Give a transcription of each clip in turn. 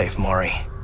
If I'm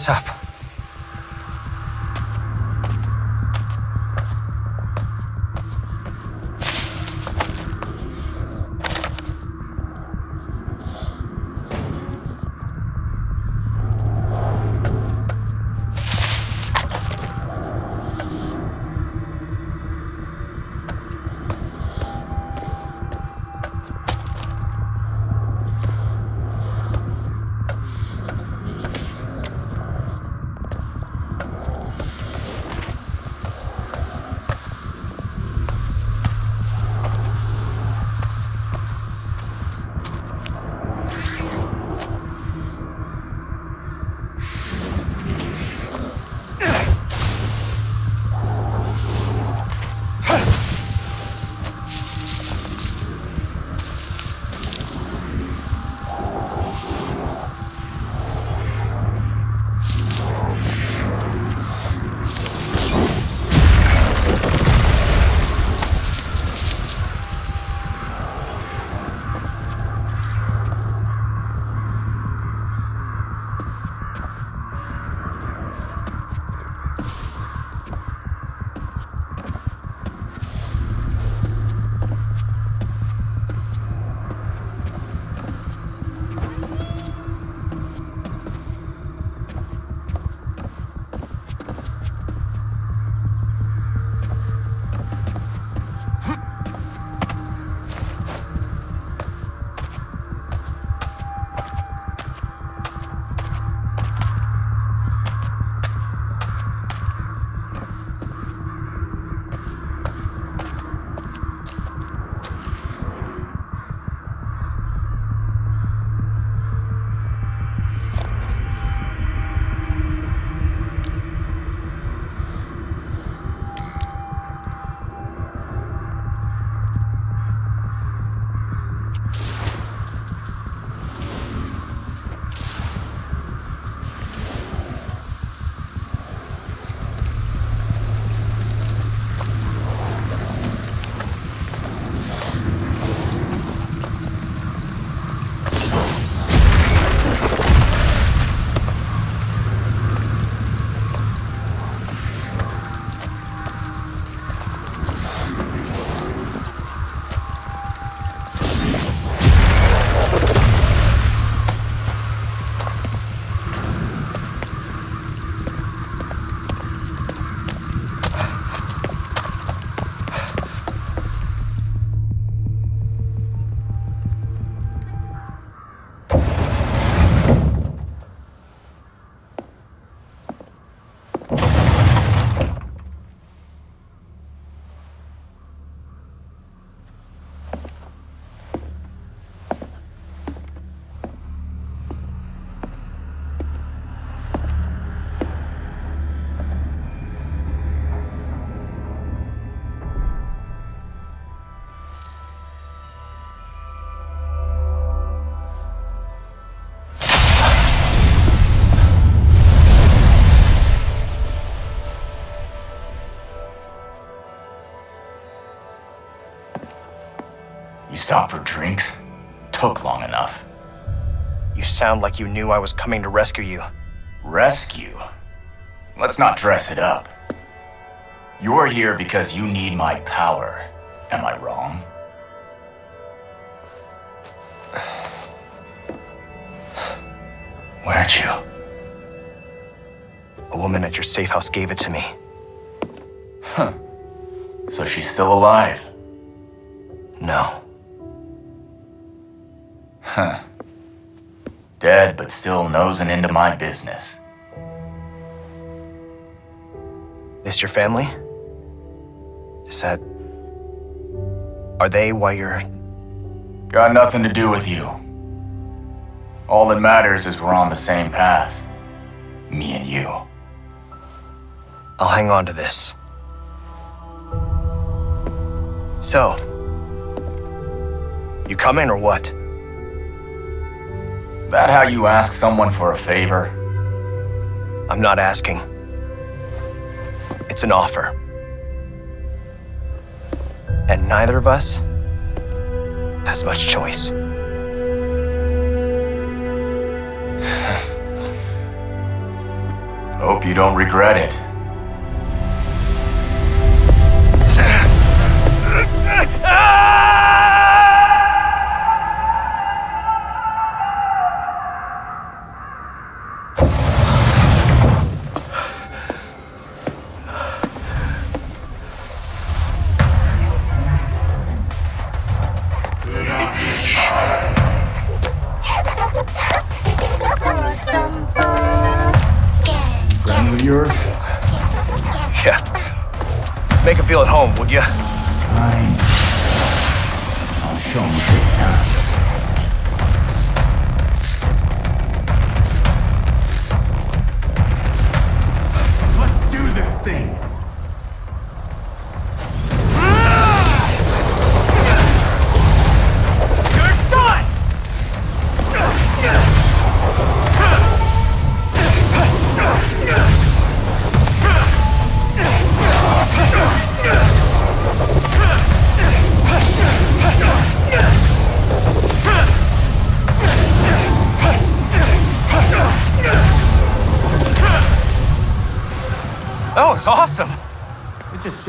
this up. Stopped for drinks? Took long enough. You sound like you knew I was coming to rescue you. Rescue? Let's not dress it up. You're here because you need my power. Am I wrong? Where'd you? A woman at your safe house gave it to me. Huh. So she's still alive? No. Huh. Dead, but still nosing into my business. This your family? Is that... Are they why you're... Got nothing to do with you. All that matters is we're on the same path. Me and you. I'll hang on to this. So... You coming or what? That how you ask someone for a favor? I'm not asking. It's an offer. And neither of us has much choice. Hope you don't regret it. I'll show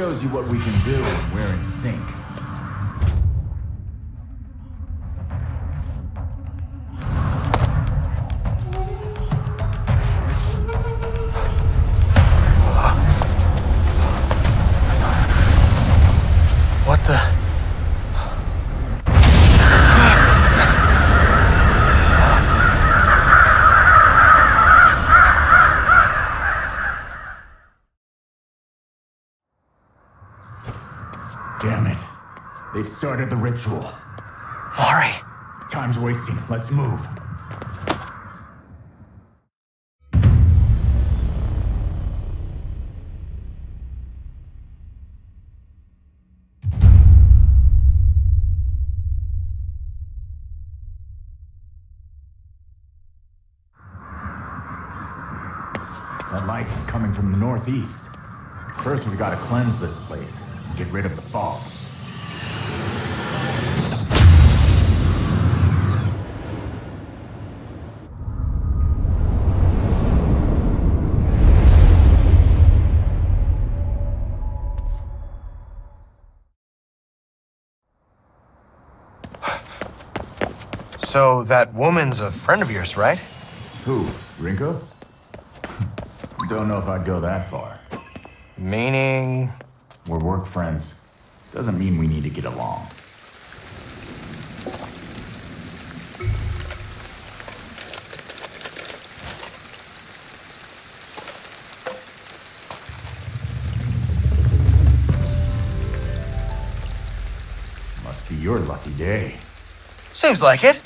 shows you what we can do when we're in sync. Damn it. They've started the ritual. Mari. Time's wasting. Let's move. That light's coming from the northeast. First, we've got to cleanse this place. And get rid of the fog. So that woman's a friend of yours, right? Who? Rinko? Don't know if I'd go that far. Meaning... We're work friends. Doesn't mean we need to get along. Must be your lucky day. Seems like it.